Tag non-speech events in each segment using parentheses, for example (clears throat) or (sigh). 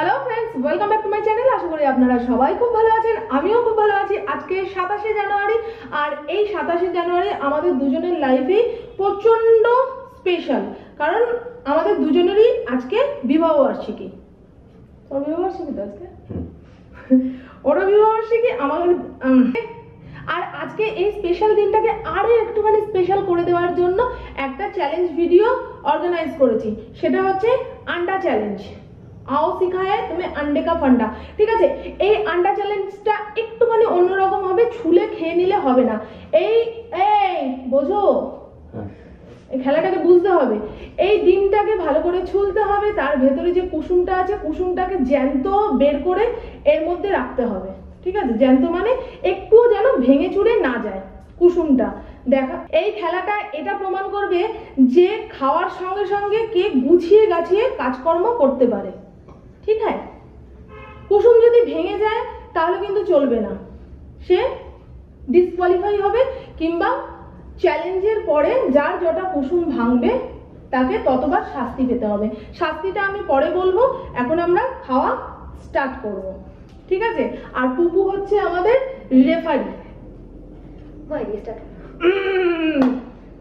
Hello friends welcome back to my channel আশা করি আপনারা সবাই খুব ভালো আছেন আমিও খুব ভালো আছি। আজকে সাতাশে জানুয়ারি আর এই সাতাশে জানুয়ারি আমাদের দুজনের লাইফেই প্রচণ্ড স্পেশাল কারণ আমাদের দুজনেরই আজকে বিবাহ বার্ষিকী। তোর বিবাহ বার্ষিকী তো আজকে? (laughs) ওরও বিবাহ বার্ষিকী আমাদের আর আজকে এই স্পেশাল দিনটাকে আরও একটুখানি স্পেশাল করে দেওয়ার জন্য একটা চ্যালেঞ্জ ভিডিও অর্গানাইজ করেছি। সেটা হচ্ছে আন্ডা চ্যালেঞ্জ আও সিখায় তুমি আন্ডে কা ফান্ডা ঠিক আছে এই আন্ডা চ্যালেঞ্জটা একটুখানি অন্যরকম হবে ছুলে খেয়ে নিলে হবে না এই এই বোঝো এই খেলাটাকে বুঝতে হবে এই ডিমটাকে ভালো করে ছুলতে হবে তার ভেতরে যে কুসুমটা আছে কুসুমটাকে জ্যান্ত বের করে এর মধ্যে রাখতে হবে। ঠিক আছে? জ্যান্ত মানে একটুও যেন ভেঙে চুরে না যায় কুসুমটা। দেখা এই খেলাটা এটা প্রমাণ করবে যে খাওয়ার সঙ্গে সঙ্গে কে গুছিয়ে গাছিয়ে কাজকর্ম করতে পারে। ঠিক আছে? কুসুম যদি ভেঙে যায়, তাহলে কিন্তু চলবে না। সে ডিসকোয়ালিফাই হবে কিংবা চ্যালেঞ্জের পরে যার যটা কুসুম ভাঙবে, তাকে ততবার শাস্তি পেতে হবে। শাস্তিটা আমি পরে বলব, এখন আমরা খাওয়া স্টার্ট করব। ঠিক আছে? আর পুপু হচ্ছে আমাদের রেফারি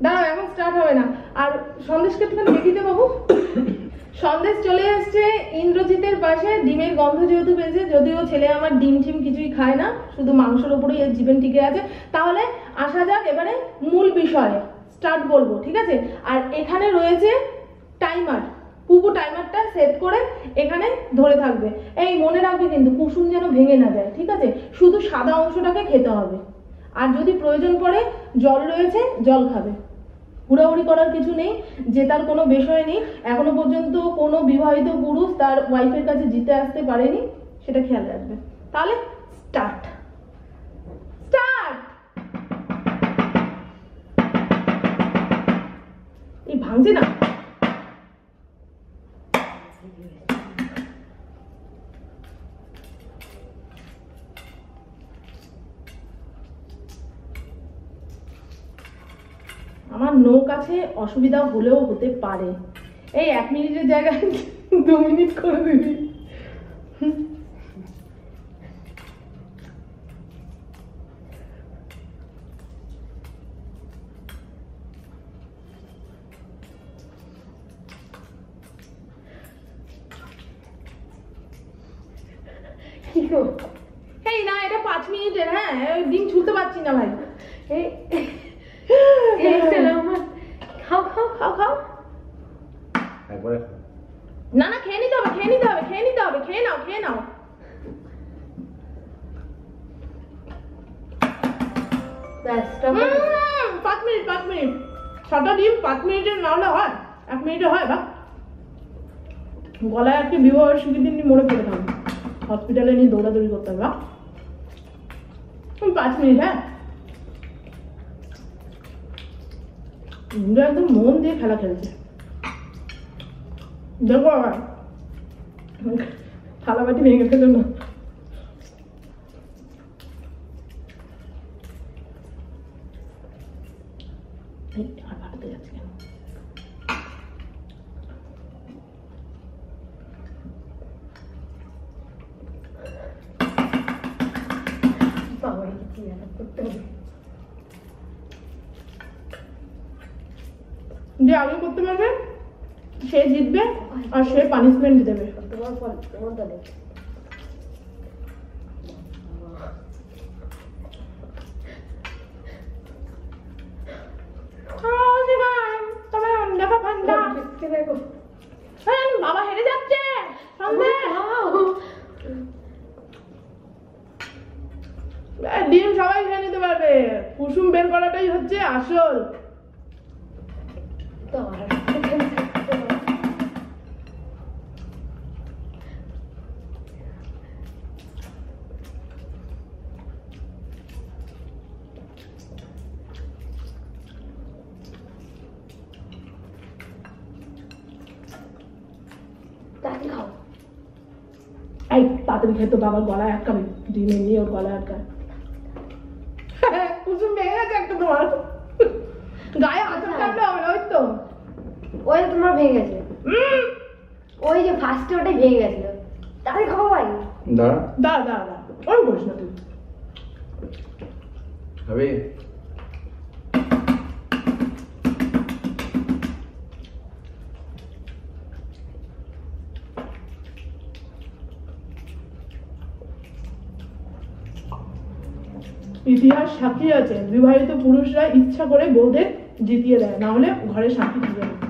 দাঁড়াও, এখন স্টার্ট হবে না। আর সন্দেশকে একটুখানি দেখিয়ে দে বাবু। সন্দেশ চলে এসছে ইন্দ্রজিতের পাশে, ডিমের গন্ধ যেহেতু পেয়েছে, যদিও ছেলে আমার ডিম টিম কিছুই খায় না, শুধু মাংসের ওপরেই এর জীবন টিকে আছে। তাহলে আসা যাক এবারে মূল বিষয়ে স্টার্ট বলব, ঠিক আছে? আর এখানে রয়েছে টাইমার পুপু টাইমারটা সেট করে এখানে ধরে থাকবে। এই মনে রাখবে কিন্তু, কুসুম যেন ভেঙে না যায়, ঠিক আছে? শুধু সাদা অংশটাকে খেতে হবে। আর যদি প্রয়োজন পড়ে, জল রয়েছে, জল খাবে। হুড়াহুড়ি করার কিছু নেই, যে তার কোনো বিষয় নেই। এখনও পর্যন্ত কোনো বিবাহিত পুরুষ তার ওয়াইফের কাছে জিতে আসতে পারেনি, সেটা খেয়াল রাখবে। তাহলে স্টার্ট স্টার্ট এই ভাঙছে না? আমার নৌ অসুবিধা হলেও হতে পারে। এই এক মিনিটের জায়গায় দু মিনিট করে দিবি। এই না, এটা পাঁচ মিনিটের হ্যাঁ ডিম ছুলতে পারছি না ভাই। এই খাও খাও খাও খাও একবারে না না খেয়ে নিতে হবে খেয়ে নিতে হবে খেয়ে নিতে হবে খেয়ে নাও খেয়ে পাঁচ মিনিট পাঁচ মিনিট ছটা ডিম পাঁচ মিনিটের না হলে হয় এক মিনিটে হয় বা গলায় আজকে বিবাহ দিন মরে পড়ে হসপিটালে নিয়ে দৌড়াদৌড়ি করতে হবে বা পাঁচ মিনিট হ্যাঁ। ইন্দ্র একদম মন দিয়ে খেলা খেলছে। দেখো আবার থালা বাটি ভেঙে ফেলো না করতে হবে? যে আগে করতে পারবে সে জিতবে আর সে পানিশমেন্ট দেবে। তোমার ফল, দেখা? বাবা হেরে যাচ্ছে। ডিম সবাই খেয়ে নিতে পারবে। কুসুম বের করাটাই হচ্ছে আসল। খাও। এই তাড়াতাড়ি খেতো বাবার গলায় আটকাবে ডিম এমনি ওর গলায় আটকায় কুসুম ভেঙে গেছে একটা তোমার গায়ে আচর কাটলে হবে না ওই তো ওই তোমার ভেঙে গেছে। ওই যে ফার্স্টে ওটাই ভেঙে গেছিল। তাড়াতাড়ি খাব ভাই দাঁড়া। দাঁড়া দাঁড়া দাঁড়া ওরম করিস না তুই। খাবে ইতিহাস সাক্ষী আছে। বিবাহিত পুরুষরা ইচ্ছা করে বউদের জিতিয়ে দেয়। না হলে ঘরে সাক্ষী থাকে না।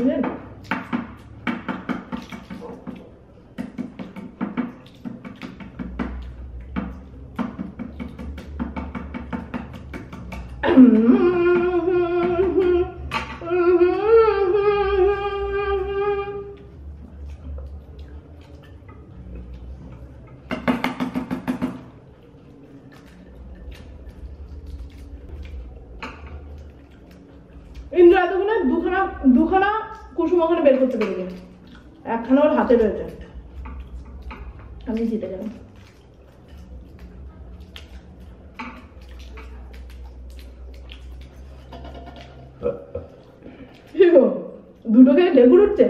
বুঝলেন ইন্দ্র (clears throat) আমি জিতে যাব দুটো খেয়ে ঢেকুর উঠছে?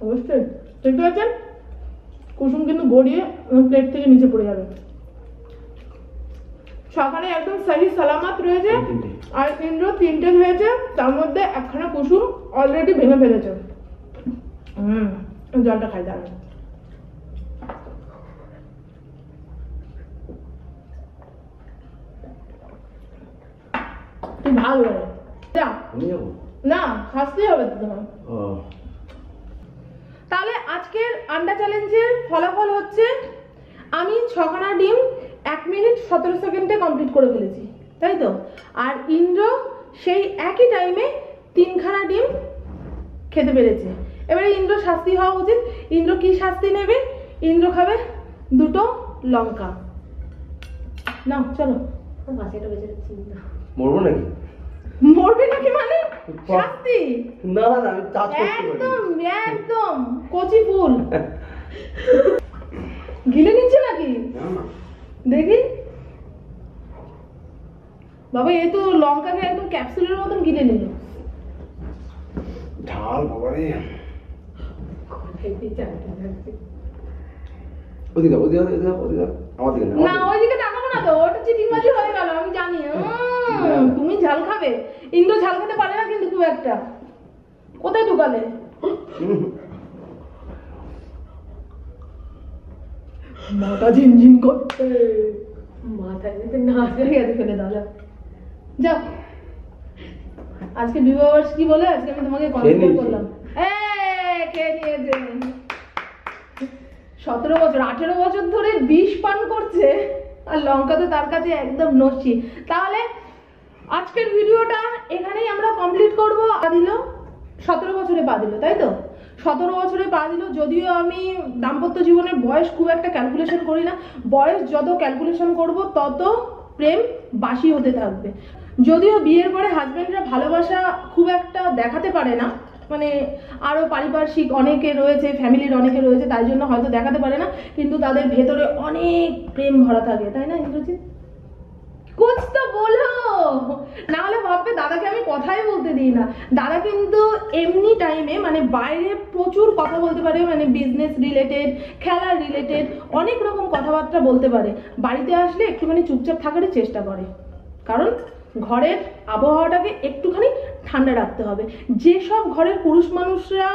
অবশ্যই। দেখতে পাচ্ছেন? কুসুম কিন্তু গড়িয়ে প্লেট থেকে নিচে পড়ে যাবে। সকালে একদম সাহি সালামাত রয়েছে আর ইন্দ্র তিনটে হয়েছে তার মধ্যে একখানা কুসুম অলরেডি ভেঙে ফেলেছে। হুম জলটা খাই দাঁড়ান তুই ভালো যা। না শাস্তি হবে তো তোমার। ও। তাহলে আজকের আন্ডা চ্যালেঞ্জের ফলাফল হচ্ছে আমি ছখানা ডিম এক মিনিট সতেরো সেকেন্ডে কমপ্লিট করে ফেলেছি তাই তো? আর ইন্দ্র সেই একই টাইমে তিনখানা ডিম খেতে পেরেছে। এবারে ইন্দ্র শাস্তি হওয়া উচিত। ইন্দ্র কি শাস্তি নেবে? ইন্দ্র খাবে দুটো লঙ্কা। না চলো। মরবো নাকি? মরবে নাকি মানে? শাস্তি? না না আমি টাচ করতে পারি। একদম একদম। কচি ফুল। গিলে নিচ্ছে নাকি? না, না। দেখি। বাবা এ তো লঙ্কাকে একদম ক্যাপসুলের মতন গিলে নিল। ঝাল বাবা রে খাইতে চাইতে যাচ্ছি ওদিকে ওদিকে ওদিকে ওদিকে আমার দিকে না, ওইদিকে তাকাবো না তো। ওটা চিটিংবাজি হয়ে গেল আমি জানি। উম, তুমি ঝাল খাবে। ইন্দ্র ঝাল খেতে পারে না কিন্তু খুব একটা। কোথায় ঢুকালে দিকে। হুম। মাথা ঝিনঝিন করছে মাথায় যেতে না ঠিক আছে ফেলে যাও। যাও। আজকে কি বলে আজকে আমি তোমাকে করলাম। খেয়ে নিয়েছে? সতেরো বছর আঠেরো বছর ধরে বিষ পান করছে আর লঙ্কা তো তার কাছে একদম নস্যি। তাহলে আজকের ভিডিওটা এখানেই আমরা কমপ্লিট করব। দিল সতেরো বছরে পা দিল তাই তো? সতেরো বছরে পা দিল, যদিও আমি দাম্পত্য জীবনের বয়স খুব একটা ক্যালকুলেশন করি না। বয়স যত ক্যালকুলেশন করব, তত প্রেম বাসি হতে থাকবে। যদিও বিয়ের পরে হাজব্যান্ডরা ভালোবাসা খুব একটা দেখাতে পারে না মানে আরও পারিপার্শ্বিক অনেকে রয়েছে, ফ্যামিলির অনেকে রয়েছে, তাই জন্য হয়তো দেখাতে পারে না, কিন্তু তাদের ভেতরে অনেক প্রেম ভরা থাকে, তাই না ইন্দ্রজিৎ কুছ তো বলো না হলে ভাববে দাদাকে আমি কথাই বলতে দিই না। দাদা কিন্তু এমনি টাইমে মানে বাইরে প্রচুর কথা বলতে পারে মানে বিজনেস রিলেটেড খেলার রিলেটেড অনেক রকম কথাবার্তা বলতে পারে। বাড়িতে আসলে একটুখানি চুপচাপ থাকারই চেষ্টা করে। কারণ ঘরের আবহাওয়াটাকে একটুখানি ঠান্ডা রাখতে হবে। যেসব ঘরের পুরুষ মানুষরা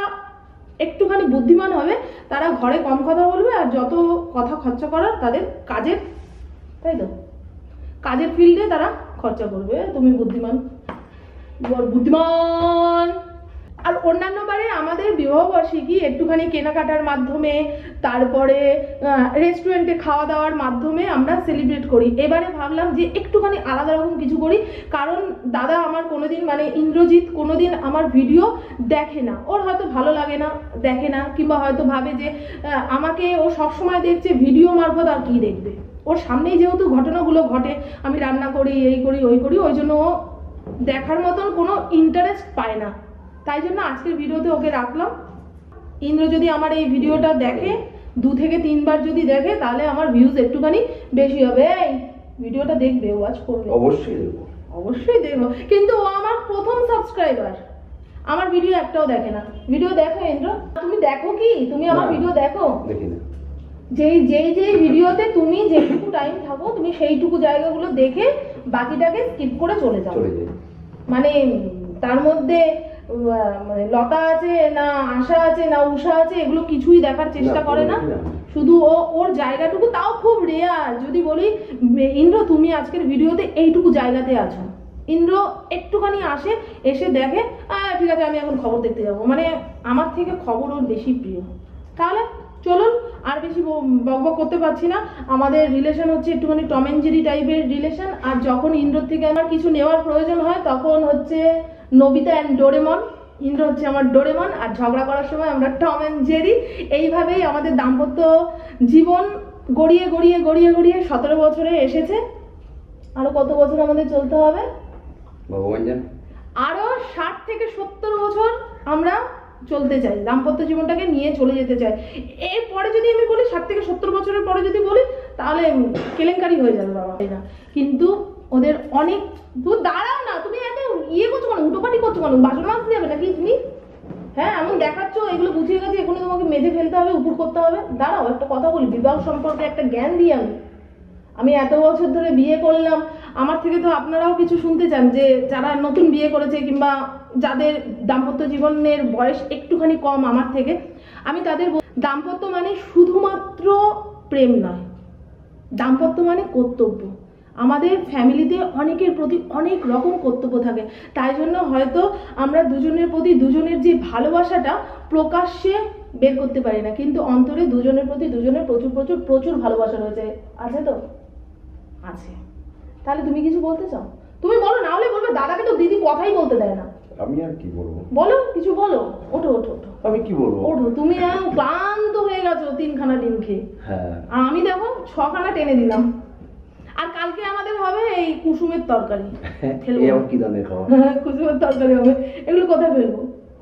একটুখানি বুদ্ধিমান হবে, তারা ঘরে কম কথা বলবে আর যত কথা খরচা করার তাদের কাজের, তাই তো? কাজের ফিল্ডে তারা খরচা করবে। তুমি বুদ্ধিমান। বুদ্ধিমান। আর অন্যান্য বারে আমাদের বিবাহবার্ষিকী একটুখানি কেনাকাটার মাধ্যমে, তারপরে রেস্টুরেন্টে খাওয়া দাওয়ার মাধ্যমে আমরা সেলিব্রেট করি। এবারে ভাবলাম যে একটুখানি আলাদা রকম কিছু করি, কারণ দাদা আমার কোনোদিন মানে ইন্দ্রজিৎ কোনোদিন আমার ভিডিও দেখে না। ওর হয়তো ভালো লাগে না, দেখে না, কিংবা হয়তো ভাবে যে আমাকে ও সবসময় দেখছে ভিডিও মারফত আর কি দেখবে। ওর সামনেই যেহেতু ঘটনাগুলো ঘটে, আমি রান্না করি, এই করি, ওই করি, ওই জন্য ও দেখার মতন কোনো ইন্টারেস্ট পায় না। তাই জন্য আজকের ভিডিওতে ওকে রাখলাম। ইন্দ্র যদি আমার এই ভিডিওটা দেখে দু থেকে তিনবার যদি দেখে তাহলে আমার ভিউজ একটুখানি বেশি হবে। এই ভিডিওটা দেখবে ওয়াচ করবে। অবশ্যই দেখব। অবশ্যই দেখব। কিন্তু ও আমার প্রথম সাবস্ক্রাইবার আমার ভিডিও একটাও দেখে না। ভিডিও দেখো ইন্দ্র। তুমি দেখো কি? তুমি আমার ভিডিও দেখো? দেখি না। যেই যেই যেই ভিডিওতে তুমি যেটুকু টাইম থাকো তুমি সেইটুকু জায়গাগুলো দেখে বাকিটাকে স্কিপ করে চলে যাও। চলে যাই। মানে তার মধ্যে মানে লতা আছে না আশা আছে না উষা আছে এগুলো কিছুই দেখার চেষ্টা করে না। শুধু ও ওর জায়গাটুকু তাও খুব রেয়ার যদি বলি ইন্দ্র তুমি আজকের ভিডিওতে এইটুকু জায়গাতে আছো। ইন্দ্র একটুখানি আসে এসে দেখে ঠিক আছে আমি এখন খবর দেখতে যাব। মানে আমার থেকে খবর ওর বেশি প্রিয়। তাহলে চলুন আর বেশি বকবক করতে পারছি না। আমাদের রিলেশন হচ্ছে একটুখানি টম অ্যান্ড জেরি টাইপের রিলেশন আর যখন ইন্দ্রর থেকে আমার কিছু নেওয়ার প্রয়োজন হয় তখন হচ্ছে নবিতা অ্যান্ড ডোরেমন ইন্দ্র হচ্ছে আমার ডোরেমন আর ঝগড়া করার সময় আমরা টম অ্যান্ড জেরি এইভাবেই আমাদের দাম্পত্য জীবন গড়িয়ে গড়িয়ে গড়িয়ে গড়িয়ে সতেরো বছরে এসেছে। আরও কত বছর আমাদের চলতে হবে? ভগবান জান আরও ষাট থেকে সত্তর বছর আমরা চলতে চাই, দাম্পত্য জীবনটাকে নিয়ে চলে যেতে চাই। এরপরে যদি আমি বলি, ষাট থেকে সত্তর বছরের পরে যদি বলি, তাহলে কেলেঙ্কারি হয়ে যাবে বাবা তাই না কিন্তু ওদের অনেক তুই দাঁড়াও না, তুমি এত ইয়ে করছ কেন? উটোপাটি করছ কেন? বাসন মাজতে যাবে নাকি তুমি? হ্যাঁ এমন দেখাচ্ছ, এগুলো বুঝিয়ে গেছি, এখনই তোমাকে মেঝে ফেলতে হবে, উপর করতে হবে। দাঁড়াও, একটা কথা বলি, বিবাহ সম্পর্কে একটা জ্ঞান দিই আমি। আমি এত বছর ধরে বিয়ে করলাম। আমার থেকে তো আপনারাও কিছু শুনতে চান যে, যারা নতুন বিয়ে করেছে কিংবা যাদের দাম্পত্য জীবনের বয়স একটুখানি কম আমার থেকে, আমি তাদের দাম্পত্য মানে শুধুমাত্র প্রেম নয়, দাম্পত্য মানে কর্তব্য। আমাদের ফ্যামিলিতে অনেকের প্রতি অনেক রকম কর্তব্য থাকে, তাই জন্য হয়তো আমরা দুজনের প্রতি দুজনের যে ভালোবাসাটা প্রকাশ্যে বের করতে পারি না, কিন্তু অন্তরে দুজনের প্রতি দুজনের প্রচুর প্রচুর প্রচুর ভালোবাসা রয়েছে। আছে তো? আছে। তাহলে তুমি কিছু বলতে চাও? তুমি বলো, না হলে বলবে, দাদাকে তো দিদি কথাই বলতে দেয় না। আমি আর কি বলব? বলো কিছু বলো। ওঠো ওঠো ওঠো। আমি কি বলব? ওঠো তুমি ক্লান্ত হয়ে গেছো তিনখানা ডিম খেয়ে। হ্যাঁ। আর আমি দেখো ছখানা টেনে দিলাম। আর কালকে আমাদের হবে এই কুসুমের তরকারি। ফেলব। এই আমার কি দানের খাওয়া? (laughs) কুসুমের তরকারি হবে। এগুলো কোথায় ফেলব?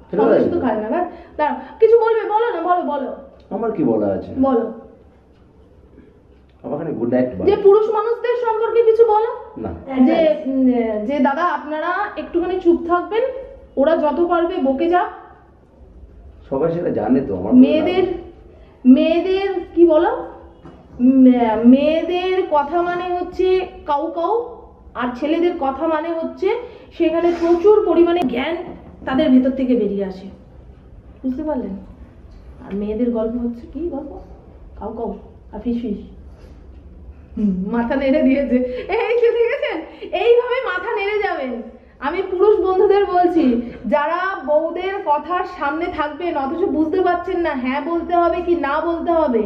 ফেলে মানুষ তো তো। খায় না না কিছু বলবে? বলো না বলো বলো। আমার কি বলা আছে? বলো। গুড নাইট যে পুরুষ মানুষদের সম্পর্কে কিছু বলো? না। যে যে দাদা আপনারা একটুখানি চুপ থাকবেন ওরা যত পারবে বকে যাক। সবাই সেটা জানে তো আমার মেয়েদের মেয়েদের কি বলো? মেয়েদের কথা মানে হচ্ছে কাউ কাউ আর ছেলেদের কথা মানে হচ্ছে সেখানে প্রচুর পরিমাণে জ্ঞান তাদের ভেতর থেকে বেরিয়ে আসে। বুঝতে পারলেন? আর মেয়েদের গল্প হচ্ছে কি গল্প? কাউ কাউ আর ফিস ফিস। মাথা নেড়ে দিয়েছে। এই যে দেখেছেন এইভাবে মাথা নেড়ে যাবেন আমি পুরুষ বন্ধুদের বলছি, যারা বউদের কথার সামনে থাকবেন, অথচ বুঝতে পারছেন না হ্যাঁ বলতে হবে কি না বলতে হবে,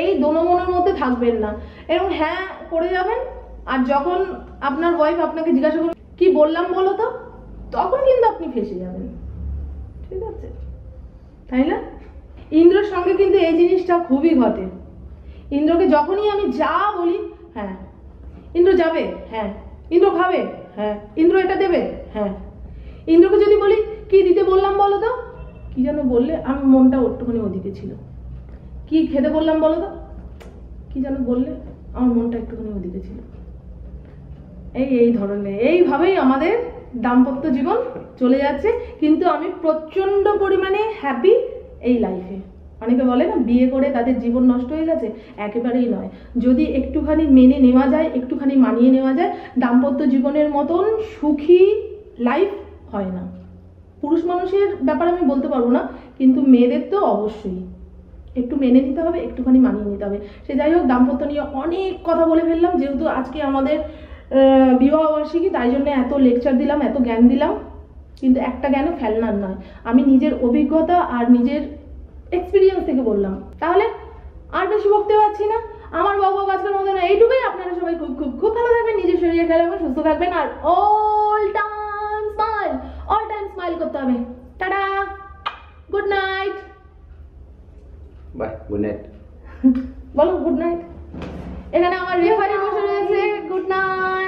এই দোনমনের মধ্যে থাকবেন না। এরকম হ্যাঁ করে যাবেন, আর যখন আপনার ওয়াইফ আপনাকে জিজ্ঞাসা করবে, কি বললাম বলো তো? তখন কিন্তু আপনি ফেসে যাবেন। ঠিক আছে? তাই না? ইন্দ্রর সঙ্গে কিন্তু এই জিনিসটা খুবই ঘটে। ইন্দ্রকে যখনই আমি যা বলি হ্যাঁ। ইন্দ্র যাবে হ্যাঁ। ইন্দ্র খাবে হ্যাঁ। ইন্দ্র এটা দেবে হ্যাঁ। ইন্দ্রকে যদি বলি, কি দিতে বললাম বলো তো? কি যেন বললে, আমি মনটা একটুখানি ওদিকে ছিল। কি খেতে বললাম বলো তো? কি যেন বললে, আমার মনটা একটুখানি ওদিকে ছিল। এই এই ধরনের, এইভাবেই আমাদের দাম্পত্য জীবন চলে যাচ্ছে। কিন্তু আমি প্রচণ্ড পরিমাণে হ্যাপি এই লাইফে অনেকে বলে না বিয়ে করে তাদের জীবন নষ্ট হয়ে গেছে? একেবারেই নয়। যদি একটুখানি মেনে নেওয়া যায় একটুখানি মানিয়ে নেওয়া যায় দাম্পত্য জীবনের মতন সুখী লাইফ হয় না। পুরুষ মানুষের ব্যাপারে আমি বলতে পারব না কিন্তু মেয়েদের তো অবশ্যই। একটু মেনে নিতে হবে একটুখানি মানিয়ে নিতে হবে। সে যাই হোক দাম্পত্য নিয়ে অনেক কথা বলে ফেললাম যেহেতু আজকে আমাদের আহ, বিবাহবার্ষিকী তাই জন্য এত লেকচার দিলাম এত জ্ঞান দিলাম। কিন্তু একটা জ্ঞানও ফেলনার নয়। আমি নিজের অভিজ্ঞতা আর নিজের এক্সপিরিয়েন্স থেকে বললাম। তাহলে আর বেশি বকতে পারছি না। আমার বাবা আজকের মতো না এইটুকুই। আপনারা সবাই খুব খুব খুব ভালো থাকবেন নিজের শরীরে খেয়াল রাখবেন সুস্থ থাকবেন। আর all time smile all time smile করতে হবে। Tata! Good night bye good night বলো গুড নাইট এখানে আমার রেফারি বসে রয়েছে। Good night